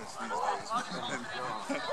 miss these days.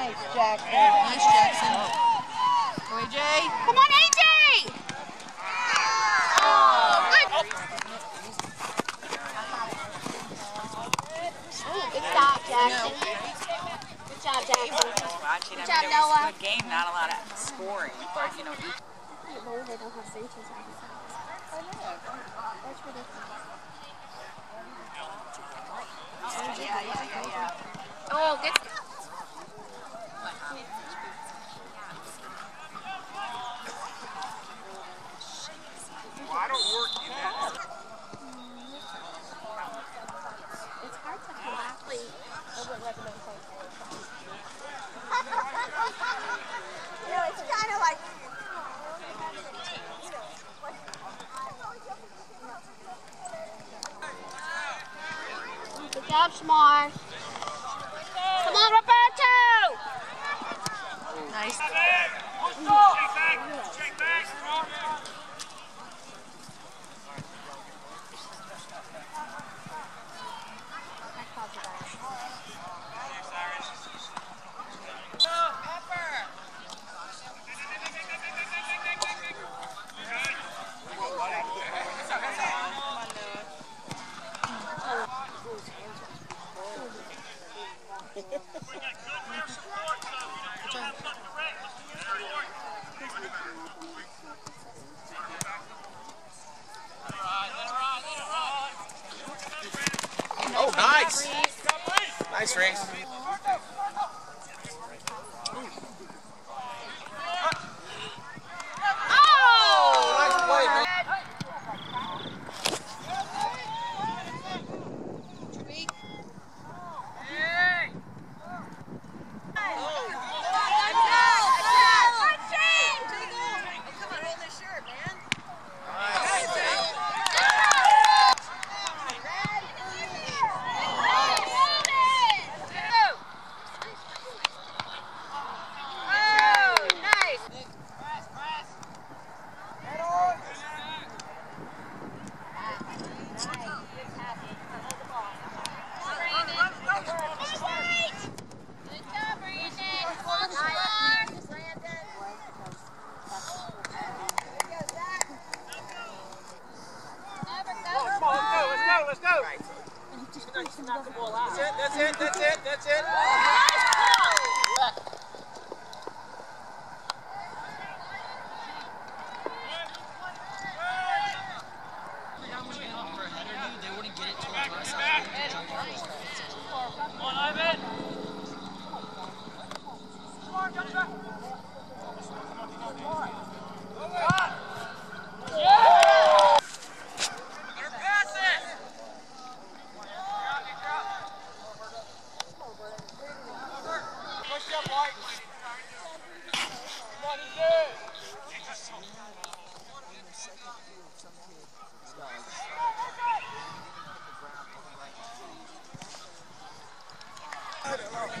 Nice, Jackson. Nice, Jackson. Go, AJ. Come on, AJ! Oh, good. Good stop, Jackson. Good job, Jackson. Good job, Noah. good game, not a lot of scoring, but you know, each I can't believe they don't have Sanchez on the side. That's ridiculous. yeah, yeah, yeah, yeah. Oh, good. Job, Smart. Come on, Roberto! Nice. Oh, nice. Race. Come on, Ivan! Come on, Joshua. Brandon.